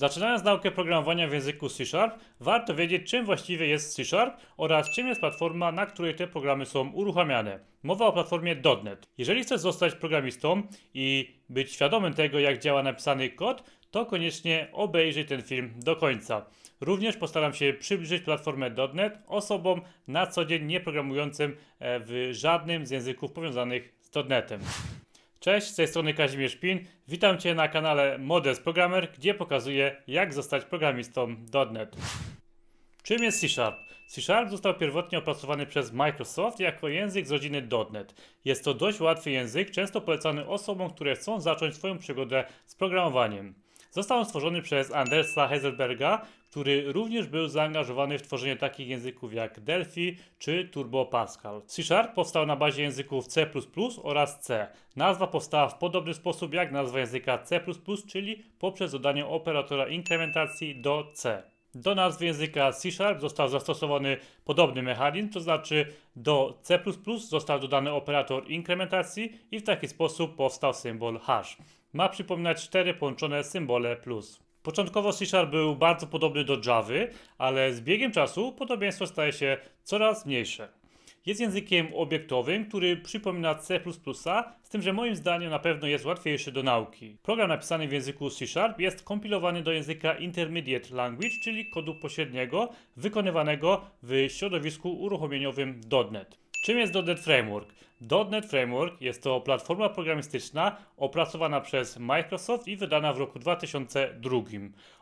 Zaczynając naukę programowania w języku C Sharp, warto wiedzieć, czym właściwie jest C Sharp oraz czym jest platforma, na której te programy są uruchamiane. Mowa o platformie .NET. Jeżeli chcesz zostać programistą i być świadomym tego, jak działa napisany kod, to koniecznie obejrzyj ten film do końca. Również postaram się przybliżyć platformę .NET osobom na co dzień nieprogramującym e, w żadnym z języków powiązanych z .NETem. Cześć, z tej strony Kazimierz Pin. Witam Cię na kanale Modest Programmer, gdzie pokazuję jak zostać programistą .NET. Czym jest C Sharp? C Sharp został pierwotnie opracowany przez Microsoft jako język z rodziny .NET. Jest to dość łatwy język, często polecany osobom, które chcą zacząć swoją przygodę z programowaniem. Został on stworzony przez Andersa Heiselberga, który również był zaangażowany w tworzenie takich języków jak Delphi czy Turbo Pascal. C Sharp powstał na bazie języków C++ oraz C. Nazwa powstała w podobny sposób jak nazwa języka C++, czyli poprzez dodanie operatora inkrementacji do C. Do nazwy języka C Sharp został zastosowany podobny mechanizm, to znaczy do C++ został dodany operator inkrementacji i w taki sposób powstał symbol hash. Ma przypominać cztery połączone symbole plus. Początkowo C Sharp był bardzo podobny do Java, ale z biegiem czasu podobieństwo staje się coraz mniejsze. Jest językiem obiektowym, który przypomina C++, z tym, że moim zdaniem na pewno jest łatwiejszy do nauki. Program napisany w języku C Sharp jest kompilowany do języka Intermediate Language, czyli kodu pośredniego, wykonywanego w środowisku uruchomieniowym .NET. Czym jest .NET Framework? .NET Framework jest to platforma programistyczna opracowana przez Microsoft i wydana w roku 2002.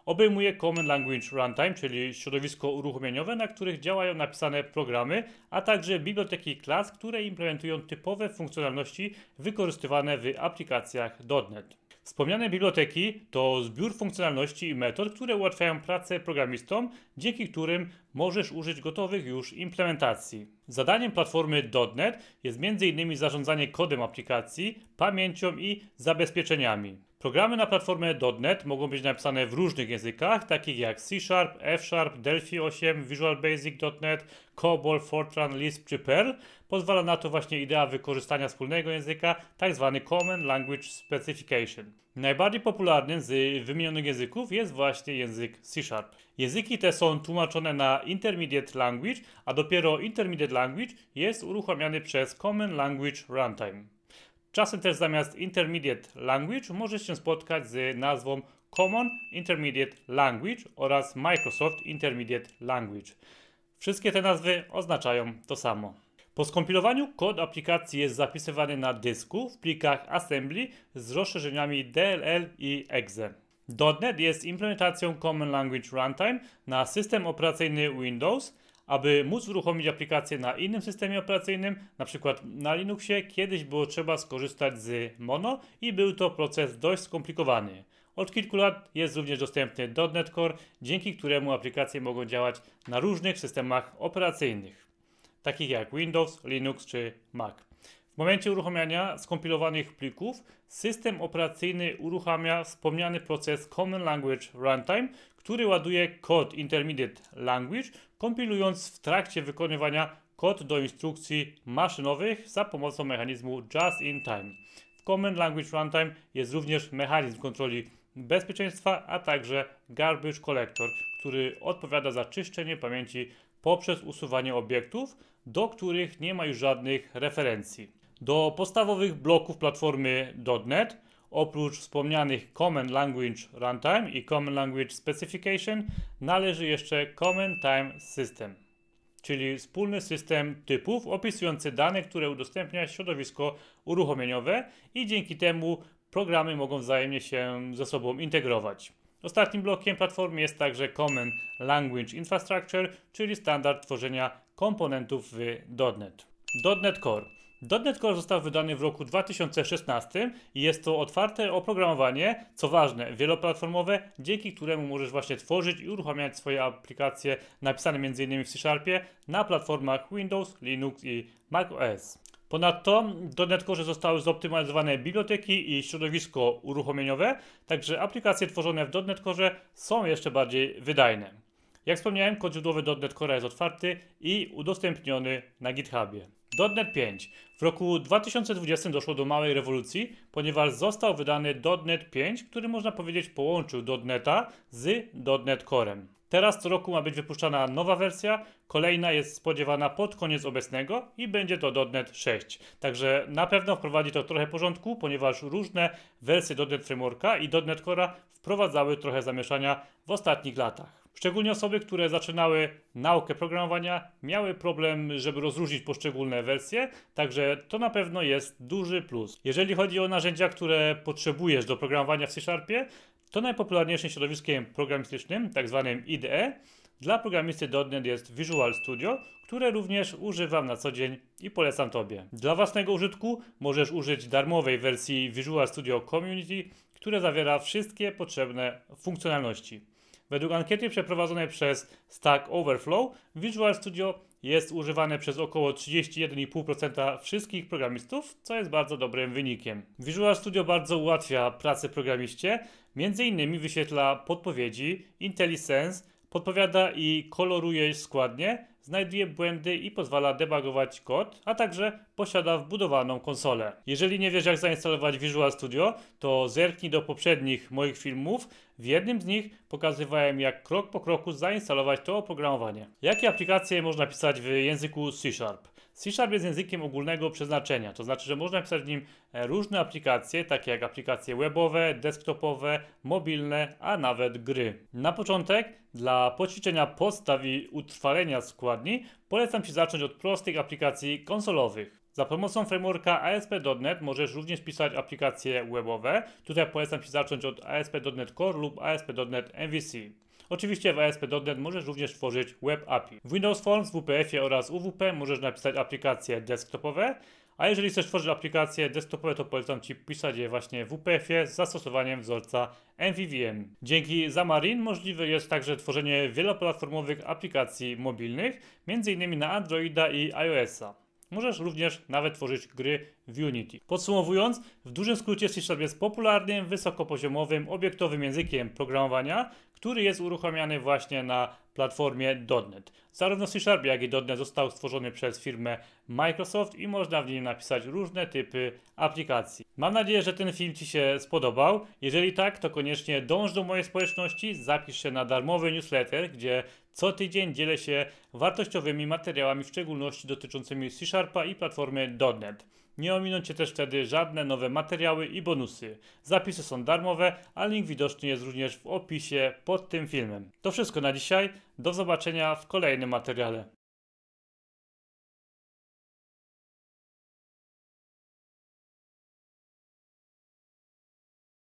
Obejmuje Common Language Runtime, czyli środowisko uruchomieniowe, na których działają napisane programy, a także biblioteki klas, które implementują typowe funkcjonalności wykorzystywane w aplikacjach .NET. Wspomniane biblioteki to zbiór funkcjonalności i metod, które ułatwiają pracę programistom, dzięki którym możesz użyć gotowych już implementacji. Zadaniem platformy .NET jest m.in. zarządzanie kodem aplikacji, pamięcią i zabezpieczeniami. Programy na platformę .NET mogą być napisane w różnych językach, takich jak C Sharp, F Sharp, Delphi 8, Visual Basic.NET, COBOL, Fortran, Lisp czy Perl. Pozwala na to właśnie idea wykorzystania wspólnego języka, tzw. Tak Common Language Specification. Najbardziej popularnym z wymienionych języków jest właśnie język C Sharp. Języki te są tłumaczone na Intermediate Language, a dopiero Intermediate Language jest uruchamiany przez Common Language Runtime. Czasem też zamiast Intermediate Language możesz się spotkać z nazwą Common Intermediate Language oraz Microsoft Intermediate Language. Wszystkie te nazwy oznaczają to samo. Po skompilowaniu kod aplikacji jest zapisywany na dysku w plikach assembly z rozszerzeniami DLL i exe. .NET jest implementacją Common Language Runtime na system operacyjny Windows aby móc uruchomić aplikację na innym systemie operacyjnym, na przykład na Linuxie, kiedyś było trzeba skorzystać z Mono i był to proces dość skomplikowany. Od kilku lat jest również dostępny .NET Core, dzięki któremu aplikacje mogą działać na różnych systemach operacyjnych, takich jak Windows, Linux czy Mac. W momencie uruchamiania skompilowanych plików system operacyjny uruchamia wspomniany proces Common Language Runtime, który ładuje kod Intermediate Language, kompilując w trakcie wykonywania kod do instrukcji maszynowych za pomocą mechanizmu Just in Time. W Common Language Runtime jest również mechanizm kontroli bezpieczeństwa, a także Garbage Collector, który odpowiada za czyszczenie pamięci poprzez usuwanie obiektów, do których nie ma już żadnych referencji. Do podstawowych bloków platformy .NET oprócz wspomnianych Common Language Runtime i Common Language Specification należy jeszcze Common Time System, czyli wspólny system typów opisujący dane, które udostępnia środowisko uruchomieniowe i dzięki temu programy mogą wzajemnie się ze sobą integrować. Ostatnim blokiem platformy jest także Common Language Infrastructure, czyli standard tworzenia komponentów w .NET. .NET Core .NET Core został wydany w roku 2016 i jest to otwarte oprogramowanie, co ważne, wieloplatformowe, dzięki któremu możesz właśnie tworzyć i uruchamiać swoje aplikacje napisane m.in. w C Sharpie na platformach Windows, Linux i macOS. Ponadto do NetCore zostały zoptymalizowane biblioteki i środowisko uruchomieniowe, także aplikacje tworzone w .NET są jeszcze bardziej wydajne. Jak wspomniałem, kod źródłowy .NET Core jest otwarty i udostępniony na GitHubie. .NET 5. W roku 2020 doszło do małej rewolucji, ponieważ został wydany .NET 5, który można powiedzieć połączył .NETA z .NET Corem. Teraz co roku ma być wypuszczana nowa wersja, kolejna jest spodziewana pod koniec obecnego i będzie to .NET 6. Także na pewno wprowadzi to trochę porządku, ponieważ różne wersje .NET Frameworka i .NET Core'a wprowadzały trochę zamieszania w ostatnich latach. Szczególnie osoby, które zaczynały naukę programowania, miały problem, żeby rozróżnić poszczególne wersje, także to na pewno jest duży plus. Jeżeli chodzi o narzędzia, które potrzebujesz do programowania w C-Sharpie, to najpopularniejszym środowiskiem programistycznym, tak zwanym IDE, dla programisty .NET jest Visual Studio, które również używam na co dzień i polecam Tobie. Dla własnego użytku możesz użyć darmowej wersji Visual Studio Community, które zawiera wszystkie potrzebne funkcjonalności. Według ankiety przeprowadzonej przez Stack Overflow, Visual Studio jest używane przez około 31,5% wszystkich programistów, co jest bardzo dobrym wynikiem. Visual Studio bardzo ułatwia pracę programiście, innymi wyświetla podpowiedzi, IntelliSense, podpowiada i koloruje składnie, znajduje błędy i pozwala debugować kod, a także posiada wbudowaną konsolę. Jeżeli nie wiesz jak zainstalować Visual Studio, to zerknij do poprzednich moich filmów. W jednym z nich pokazywałem jak krok po kroku zainstalować to oprogramowanie. Jakie aplikacje można pisać w języku C Sharp? C Sharp jest językiem ogólnego przeznaczenia, to znaczy, że można pisać w nim e, różne aplikacje, takie jak aplikacje webowe, desktopowe, mobilne, a nawet gry. Na początek, dla poćwiczenia podstaw i utrwalenia składni, polecam Ci zacząć od prostych aplikacji konsolowych. Za pomocą frameworka ASP.NET możesz również pisać aplikacje webowe. Tutaj polecam Ci zacząć od ASP.NET Core lub ASP.NET MVC. Oczywiście w ASP.NET możesz również tworzyć Web API. W Windows Forms, WPF-ie oraz UWP możesz napisać aplikacje desktopowe, a jeżeli chcesz tworzyć aplikacje desktopowe, to polecam Ci pisać je właśnie w WPF-ie z zastosowaniem wzorca MVVM. Dzięki Xamarin możliwe jest także tworzenie wieloplatformowych aplikacji mobilnych, m.in. na Androida i iOS-a. Możesz również nawet tworzyć gry w Unity. Podsumowując, w dużym skrócie C Sharp jest popularnym, wysokopoziomowym, obiektowym językiem programowania, który jest uruchamiany właśnie na platformie .NET. Zarówno C Sharp, jak i .NET został stworzony przez firmę Microsoft i można w nim napisać różne typy aplikacji. Mam nadzieję, że ten film Ci się spodobał. Jeżeli tak, to koniecznie dąż do mojej społeczności, zapisz się na darmowy newsletter, gdzie co tydzień dzielę się wartościowymi materiałami, w szczególności dotyczącymi C Sharpa i platformy .NET. Nie ominą Cię też wtedy żadne nowe materiały i bonusy. Zapisy są darmowe, a link widoczny jest również w opisie pod tym filmem. To wszystko na dzisiaj. Do zobaczenia w kolejnym materiale.